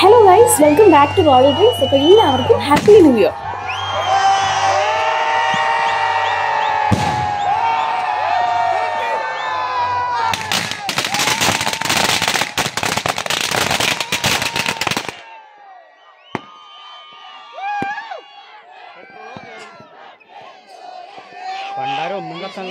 Hello guys welcome back to royal dreams അപ്പോൾ എല്ലാവർക്കും happy new year പണ്ടാരം ഒന്നും കത്താൻ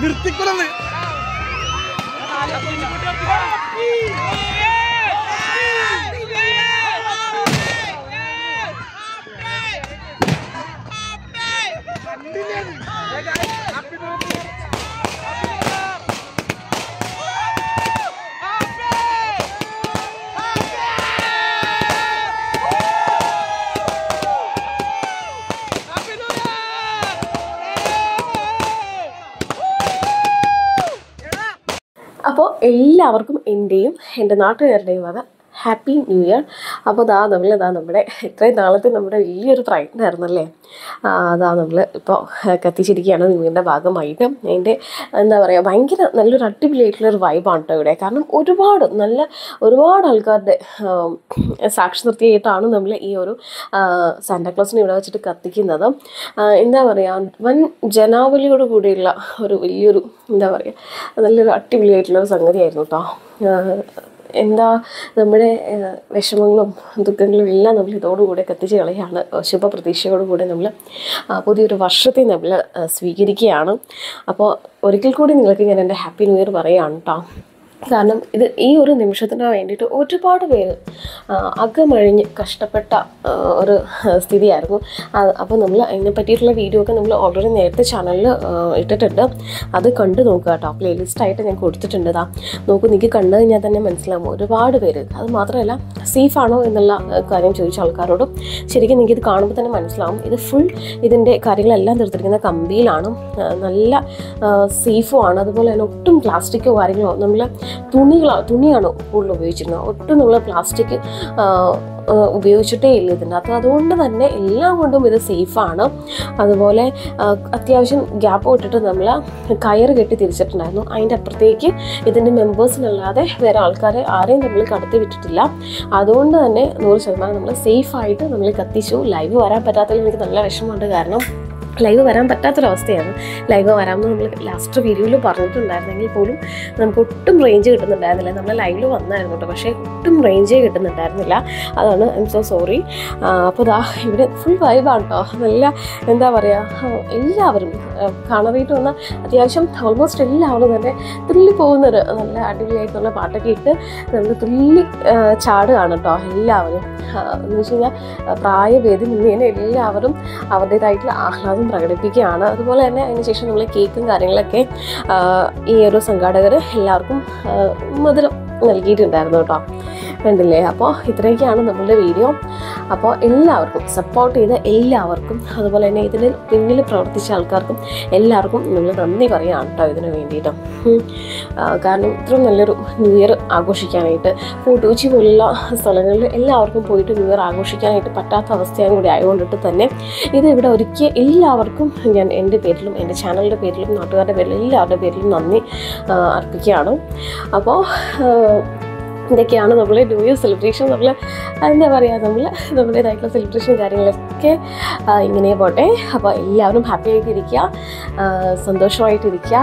നല്ലത് നിർത്തിക്കൂടത് അപ്പോൾ എല്ലാവർക്കും എന്റെയും എന്റെ നാട്ടുകാരുടെയും വക ഹാപ്പി ന്യൂ ഇയർ അപ്പോൾ ദാ നമ്മൾ ദാ നമ്മുടെ ഇത്രയും നാളത്തെ നമ്മുടെ വലിയൊരു പ്രയത്നമായിരുന്നല്ലേ അല്ലേ അതാ നമ്മൾ ഇപ്പോൾ കത്തിച്ചിരിക്കുകയാണ് ന്യൂ ഇയറിന്റെ ഭാഗമായിട്ട്. അതിന്റെ എന്താ പറയുക ഭയങ്കര നല്ലൊരു അടിപൊളിയായിട്ടുള്ളൊരു വൈബാണ് കേട്ടോ ഇവിടെ. കാരണം ഒരുപാട് നല്ല ഒരുപാട് ആൾക്കാരുടെ സാക്ഷി നിർത്തിയായിട്ടാണ് നമ്മൾ ഈ ഒരു സാന്റാക്ലോസിനെ ഇവിടെ വെച്ചിട്ട് കത്തിക്കുന്നത്. എന്താ പറയുക വൻ ജനാവലിയോട് കൂടിയുള്ള ഒരു വലിയൊരു എന്താ പറയുക നല്ലൊരു അടിപൊളിയായിട്ടുള്ളൊരു സംഗതിയായിരുന്നു കേട്ടോ എന്താ നമ്മുടെ വിഷമങ്ങളും ദുഃഖങ്ങളും എല്ലാം നമ്മൾ ഇതോടുകൂടെ കത്തിച്ച് കളയാണ്. ശുഭപ്രതീക്ഷയോടുകൂടെ നമ്മൾ പുതിയൊരു വർഷത്തെ നമ്മൾ സ്വീകരിക്കുകയാണ്. അപ്പോൾ ഒരിക്കൽ കൂടി നിങ്ങൾക്ക് ഞാൻ എന്റെ ഹാപ്പി ന്യൂ ഇയർ പറയുകയാണ് കേട്ടോ കാരണം ഇത് ഈ ഒരു നിമിഷത്തിന് വേണ്ടിയിട്ട് ഒരുപാട് പേര് അകമഴിഞ്ഞ് കഷ്ടപ്പെട്ട ഒരു സ്ഥിതിയായിരുന്നു. അപ്പോൾ നമ്മൾ അതിനെ പറ്റിയിട്ടുള്ള വീഡിയോ ഒക്കെ നമ്മൾ ഓൾറെഡി നേരത്തെ ചാനലിൽ ഇട്ടിട്ടുണ്ട്. അത് കണ്ടു നോക്കുക കേട്ടോ. പ്ലേലിസ്റ്റായിട്ട് ഞാൻ കൊടുത്തിട്ടുണ്ട് ഇതാ നോക്കൂ നിങ്ങൾക്ക് കണ്ടു കഴിഞ്ഞാൽ തന്നെ മനസ്സിലാവും. ഒരുപാട് പേര്. അത് മാത്രമല്ല സേഫാണോ എന്നുള്ള കാര്യം ചോദിച്ച ആൾക്കാരോടും ശരിക്കും നിങ്ങൾക്ക് ഇത് കാണുമ്പോൾ തന്നെ മനസ്സിലാവും. ഇത് ഫുൾ ഇതിന്റെ കാര്യങ്ങളെല്ലാം തീർത്തിരിക്കുന്ന കമ്പിയിലാണ്. നല്ല സേഫുമാണ് അതുപോലെ തന്നെ ഒട്ടും പ്ലാസ്റ്റിക്കോ കാര്യങ്ങളോ നമ്മൾ തുണികളോ തുണിയാണ് കൂടുതൽ ഉപയോഗിച്ചിരുന്നത്. ഒട്ടും നമ്മൾ പ്ലാസ്റ്റിക് ഉപയോഗിച്ചിട്ടേ ഇല്ല ഇതിന്റെ അകത്ത്. അതുകൊണ്ട് തന്നെ എല്ലാം കൊണ്ടും ഇത് സേഫാണ് അതുപോലെ അത്യാവശ്യം ഗ്യാപ്പ് ഇട്ടിട്ട് നമ്മൾ കയർ കെട്ടി തിരിച്ചിട്ടുണ്ടായിരുന്നു. അതിന്റെ അപ്പുറത്തേക്ക് ഇതിന്റെ മെമ്പേഴ്സിനല്ലാതെ വേറെ ആൾക്കാരെ ആരെയും നമ്മൾ കടത്തി വിട്ടിട്ടില്ല. അതുകൊണ്ട് തന്നെ നൂറ് ശതമാനം നമ്മൾ സേഫായിട്ട് നമ്മൾ കത്തിച്ചു. ലൈവ് വരാൻ പറ്റാത്തതിൽ എനിക്ക് നല്ല വിഷമമുണ്ട് കാരണം ലൈവ് വരാൻ പറ്റാത്തൊരവസ്ഥയാണ്. ലൈവ് വരാമെന്ന് നമ്മൾ ലാസ്റ്റ് വീഡിയോയിൽ പറഞ്ഞിട്ടുണ്ടായിരുന്നെങ്കിൽ പോലും നമുക്ക് ഒട്ടും റേഞ്ച് കിട്ടുന്നുണ്ടായിരുന്നില്ല. നമ്മൾ ലൈവിൽ വന്നായിരുന്നു കേട്ടോ പക്ഷേ ഒട്ടും റേഞ്ചേ കിട്ടുന്നുണ്ടായിരുന്നില്ല. അതാണ് ഐ എം സോ സോറി അപ്പോൾ ദാ ഇവിടെ ഫുൾ വൈബാണ് കേട്ടോ നല്ല എന്താ പറയുക എല്ലാവരും കാണാനായിട്ട് വന്ന അത്യാവശ്യം ഓൾമോസ്റ്റ് എല്ലാവരും തന്നെ തുള്ളി പോകുന്നൊരു നല്ല അടിപൊളിയായിട്ടുള്ള പാട്ടൊക്കെ ഇട്ട് നമ്മൾ തുള്ളി ചാടുകയാണ് കേട്ടോ എല്ലാവരും. എന്ന് വെച്ച് കഴിഞ്ഞാൽ പ്രായഭേദി മുന്നേനെ എല്ലാവരും അവരുടേതായിട്ടുള്ള ആഹ്ലാദം പ്രകടിപ്പിക്കുകയാണ്. അതുപോലെ തന്നെ അതിനുശേഷം നമ്മൾ കേക്കും കാര്യങ്ങളൊക്കെ ഈ ഒരു സംഘാടകർ എല്ലാവർക്കും മധുരം നൽകിയിട്ടുണ്ടായിരുന്നു കേട്ടോ. കണ്ടില്ലേ? അപ്പോൾ ഇത്രയൊക്കെയാണ് നമ്മളുടെ വീഡിയോ. അപ്പോൾ എല്ലാവർക്കും സപ്പോർട്ട് ചെയ്ത എല്ലാവർക്കും അതുപോലെ തന്നെ ഇതിന് പിന്നിൽ പ്രവർത്തിച്ച ആൾക്കാർക്കും എല്ലാവർക്കും നിങ്ങൾ നന്ദി പറയുകയാണ് കേട്ടോ ഇതിന് വേണ്ടിയിട്ട്. കാരണം ഇത്രയും നല്ലൊരു ന്യൂ ഇയർ ആഘോഷിക്കാനായിട്ട് ഫോട്ടോച്ചി പോലുള്ള സ്ഥലങ്ങളിൽ എല്ലാവർക്കും പോയിട്ട് ന്യൂ ഇയർ ആഘോഷിക്കാനായിട്ട് പറ്റാത്ത അവസ്ഥയും കൂടി ആയതുകൊണ്ടിട്ട് തന്നെ ഇത് ഇവിടെ ഒരുക്കിയ എല്ലാവർക്കും ഞാൻ എന്റെ പേരിലും എന്റെ ചാനലിന്റെ പേരിലും നാട്ടുകാരുടെ പേരിലും എല്ലാവരുടെ പേരിലും നന്ദി അർപ്പിക്കുകയാണ്. അപ്പോൾ ഇതൊക്കെയാണ് നമ്മൾ ന്യൂ ഇയർ സെലിബ്രേഷൻ നമ്മൾ എന്താ പറയുക നമ്മൾ നമ്മുടേതായിട്ടുള്ള സെലിബ്രേഷൻ കാര്യങ്ങളൊക്കെ ഇങ്ങനെ പോട്ടെ. അപ്പോൾ എല്ലാവരും ഹാപ്പി ആയിട്ടിരിക്കുക. സന്തോഷമായിട്ടിരിക്കുക.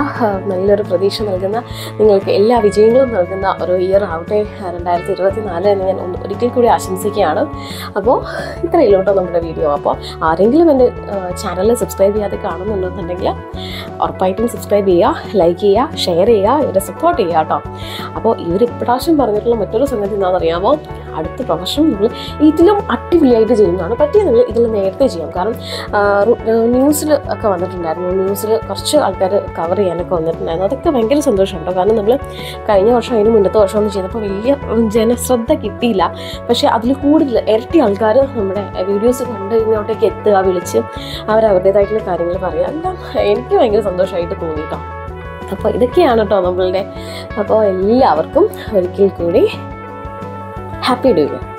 നല്ലൊരു പ്രതീക്ഷ നൽകുന്ന നിങ്ങൾക്ക് എല്ലാ വിജയങ്ങളും നൽകുന്ന ഒരു ഇയർ ആവട്ടെ. രണ്ടായിരത്തി ഇരുപത്തി നാല് എന്ന് ഞാൻ ഒരിക്കൽ കൂടി ആശംസിക്കുകയാണ്. അപ്പോൾ ഇത്രയേ ഉള്ളൂ കേട്ടോ നമ്മുടെ വീഡിയോ അപ്പോൾ ആരെങ്കിലും എന്റെ ചാനൽ സബ്സ്ക്രൈബ് ചെയ്യാതെ കാണുന്നുണ്ടെന്നുണ്ടെങ്കിൽ ഉറപ്പായിട്ടും സബ്സ്ക്രൈബ് ചെയ്യുക ലൈക്ക് ചെയ്യുക ഷെയർ ചെയ്യുക ഇവരെ സപ്പോർട്ട് ചെയ്യുക കേട്ടോ. അപ്പോൾ ഇവർ ഇപ്രാവശ്യം പറഞ്ഞിട്ടുള്ള മറ്റൊരു സംഗതി എന്താണെന്നറിയാമോ അടുത്ത പ്രാവശ്യം നിങ്ങൾ ഇതിലും അടിപൊളിയായിട്ട് ചെയ്യുന്നതാണ്. പറ്റിയ നിങ്ങൾ ഇതിൽ നേരത്തെ ചെയ്യാം. കാരണം ന്യൂസിൽ ഒക്കെ വന്നിട്ടുണ്ടായിരുന്നു. ന്യൂസിൽ കുറച്ച് ആൾക്കാർ കവർ ചെയ്യാനൊക്കെ വന്നിട്ടുണ്ടായിരുന്നു. അതൊക്കെ ഭയങ്കര സന്തോഷം കേട്ടോ കാരണം നമ്മൾ കഴിഞ്ഞ വർഷം അതിന് മുന്നത്തെ വർഷം ഒന്നും ചെയ്തപ്പോൾ വലിയ ജനശ്രദ്ധ കിട്ടിയില്ല. പക്ഷേ അതിൽ കൂടുതൽ ഇരട്ടി ആൾക്കാർ നമ്മുടെ വീഡിയോസ് കണ്ട് ഇങ്ങോട്ടേക്ക് എത്തുക വിളിച്ച് അവരവരുടേതായിട്ടുള്ള കാര്യങ്ങൾ പറയുക. എല്ലാം എനിക്ക് ഭയങ്കര സന്തോഷമായിട്ട് തോന്നി കേട്ടോ. അപ്പോൾ ഇതൊക്കെയാണ് കേട്ടോ നമ്മളുടെ. അപ്പോൾ എല്ലാവർക്കും ഒരിക്കൽ കൂടി ഹാപ്പി ഡു.